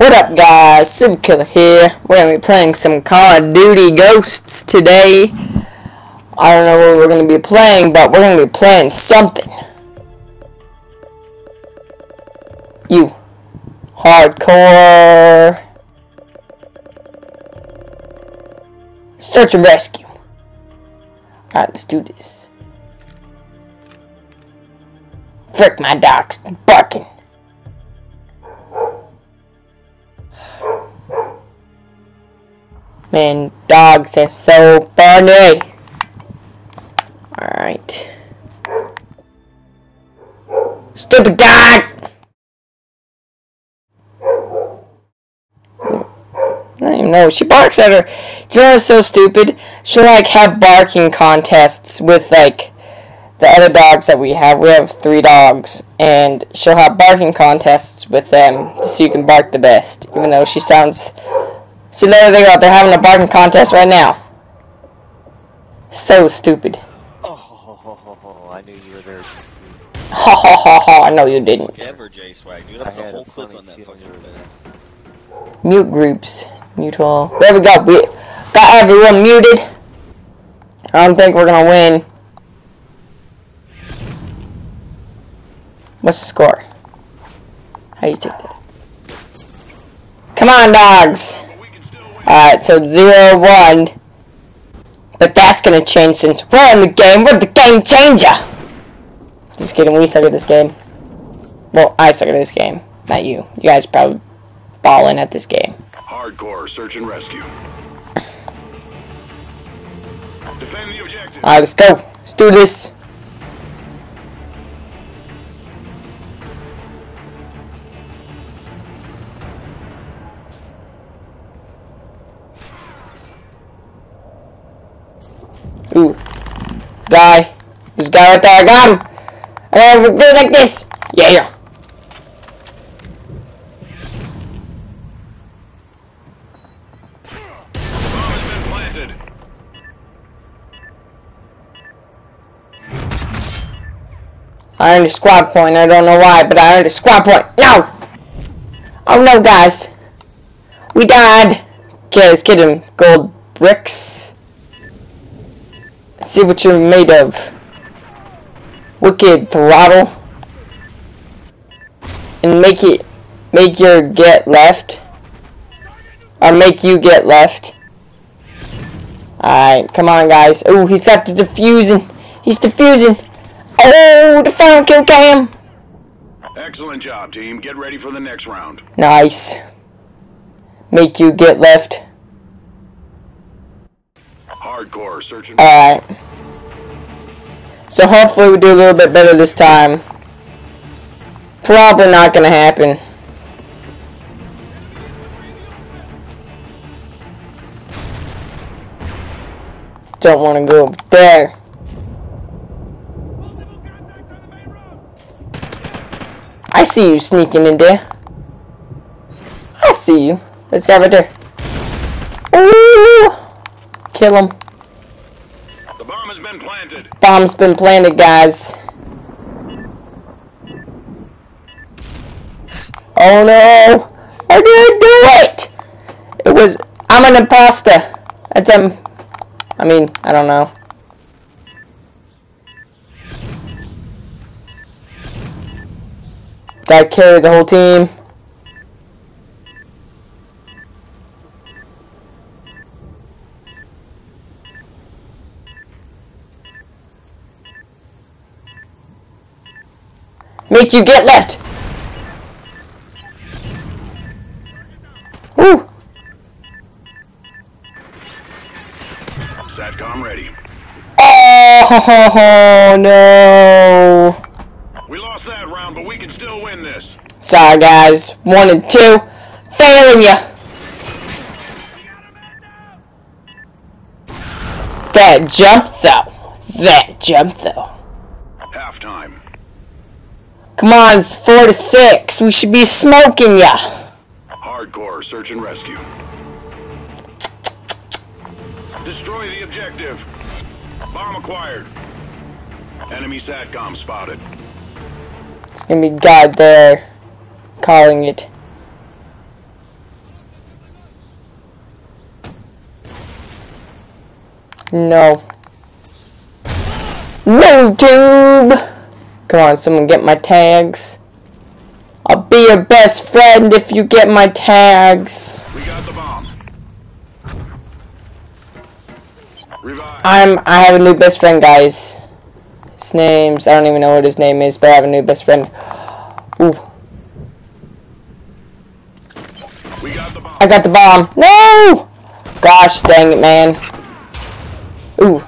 What up guys, Superkiller here. We're going to be playing some Call of Duty Ghosts today. I don't know what we're going to be playing, but we're going to be playing something. You. Hardcore. Search and rescue. Alright, let's do this. Frick, my dog's barking. Man, dogs are so funny. Alright. Stupid dog! I don't even know. She barks at her. Do you so stupid? She'll like have barking contests with like the other dogs that we have. We have three dogs, and she'll have barking contests with them to see who can bark the best. Even though she sounds. See, there they go. They're having a barking contest right now. So stupid. Oh, I knew you were there. Ha ha ha ha. No, you didn't. Ever J Swag, dude. I That's the whole clip on that fucking you were video. there. Mute groups. Mute all. There we go. We got everyone muted. I don't think we're gonna win. What's the score? How you take that? Come on, dogs. Alright, so 0 1. But that's gonna change since we're in the game. We're the game changer. Just kidding. We suck at this game. Well, I suck at this game. Not you. You guys probably balling at this game. Hardcore search and rescue. Defend the objective. Alright, let's go. Let's do this. Guy right there, I got him. I gotta do it like this. Yeah. Planted. I earned a squad point. I don't know why, but I earned a squad point. No! Oh no, guys. We died. Okay, let's get him. Gold bricks. Let's see what you're made of. Wicked throttle. And make it, make your get left. Or make you get left. Alright, come on guys. Oh, he's got the diffusing. He's diffusing. Oh, the final kill cam. Excellent job, team. Get ready for the next round. Nice. Make you get left. Hardcore search and Alright. So hopefully we do a little bit better this time. Probably not gonna happen. Don't want to go up there. I see you sneaking in there. I see you. This guy right there. Ooh! Kill him. The bomb has been planted. Bomb's been planted, guys. Oh no! I didn't do it! It was... I'm an imposter. That's um... I mean, I don't know. Gotta carry the whole team. Make you get left! Woo! Satcom ready. Oh no! We lost that round, but we can still win this. Sorry guys, one and two, failing ya. That jump though, that jump though. Come on, it's four to six. We should be smoking ya. Hardcore search and rescue. Destroy the objective. Bomb acquired. Enemy SATCOM spotted. It's gonna be God there calling it. No. No tube! Come on, someone get my tags. I'll be your best friend if you get my tags. We got the bomb. Revive. I'm I have a new best friend, guys. His name's I don't even know what his name is, but I have a new best friend. Ooh, We got the bomb. I got the bomb. No! Gosh dang it, man. Ooh.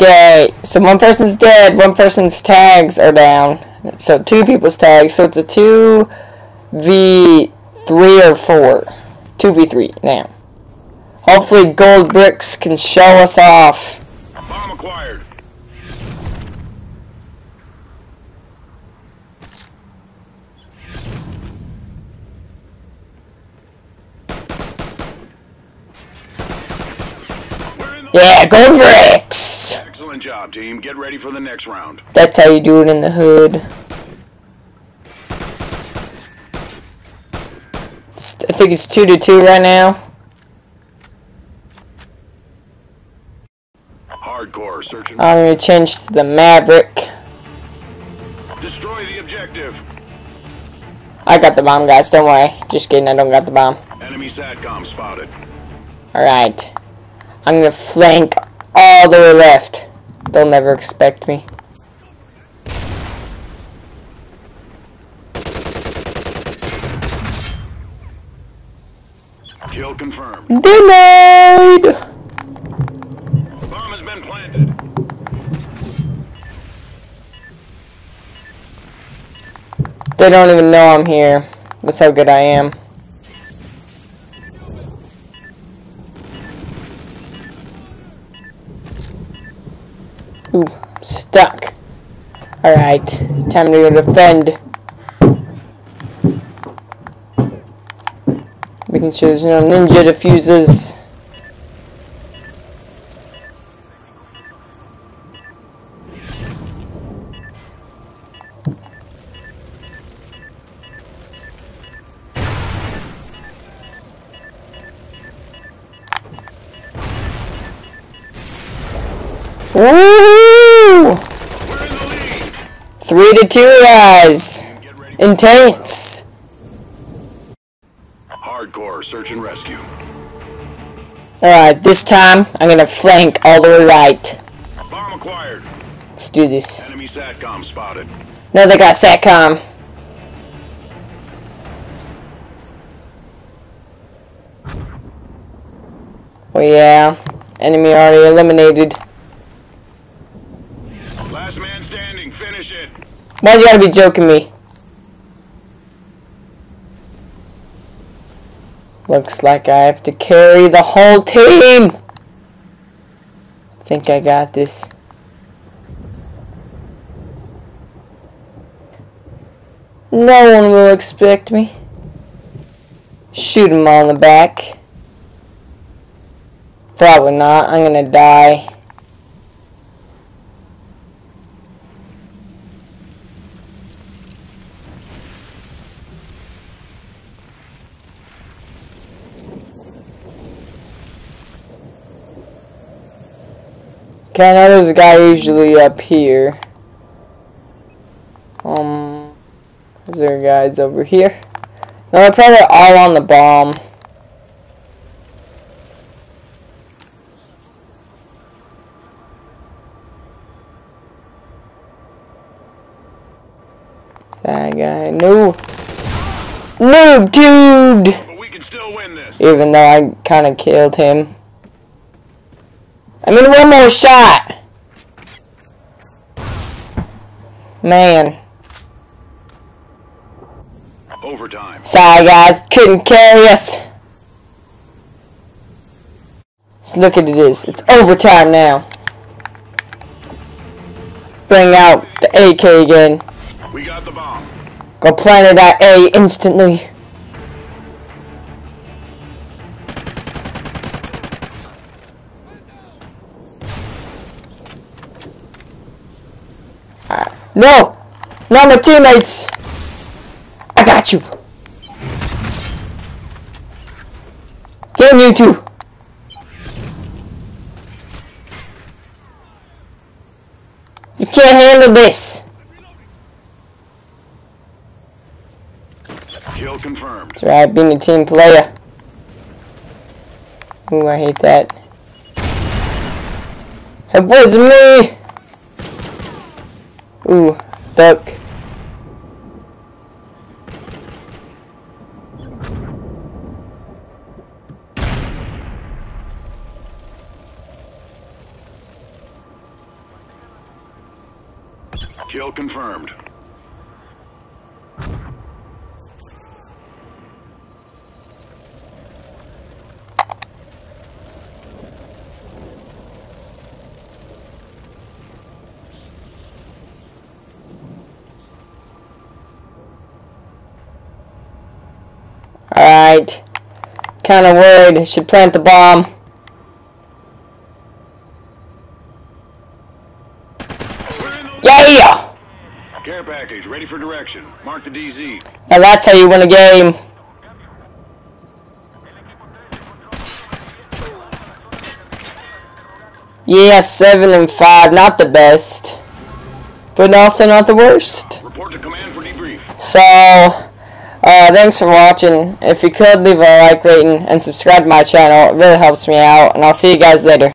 Okay, so one person's dead, one person's tags are down. So two people's tags, so it's a 2v3 or 4. 2v3 now. Hopefully gold bricks can show us off. Bomb acquired. We're in the Yeah, gold! Excellent job, team. Get ready for the next round. That's how you do it in the hood. I think it's 2 to 2 right now. Hardcore searching. I'm gonna change to the Maverick. Destroy the objective. I got the bomb, guys. Don't worry. Just kidding. I don't got the bomb. Enemy SATCOM spotted. Alright. I'm gonna flank all the way left. They'll never expect me. Kill confirmed. Denied! Bomb has been planted. They don't even know I'm here. That's how good I am. Ooh, stuck. Alright, time to defend. Making sure there's no ninja diffuses. Woo! We're in the lead. Three to two, guys. Get ready. For Intense. Hardcore search and rescue. Alright, this time I'm gonna flank all the way right. Bomb acquired. Let's do this. Enemy SATCOM spotted. No, they got SATCOM. Oh yeah. Enemy already eliminated. Last man standing. Finish it. Why you gotta be joking me? Looks like I have to carry the whole team. Think I got this. No one will expect me. Shoot him on the back. Probably not. I'm gonna die. Okay, I know there's a guy usually up here. Um, is there guys over here? No, they're probably all on the bomb. That guy, no, noob dude. We can still win this. Even though I kind of killed him. I mean, one more shot. Man. Overtime. Sorry, guys. Couldn't carry us. Let's look at this. It's overtime now. Bring out the AK again. We got the bomb. Go plant it at A instantly. No! Not my teammates! I got you! Get you too! You can't handle this! Kill confirmed. That's right, being a team player. Ooh, I hate that. It was me! Ooh, duck. Kill confirmed. Alright. Kinda worried. Should plant the bomb. Yeah! Care package ready for direction. Mark the DZ. Now that's how you win a game. Yeah, 7 and 5. Not the best. But also not the worst. Report to command for debrief. So, uh, thanks for watching. If you could, leave a like rating and subscribe to my channel. It really helps me out. And I'll see you guys later.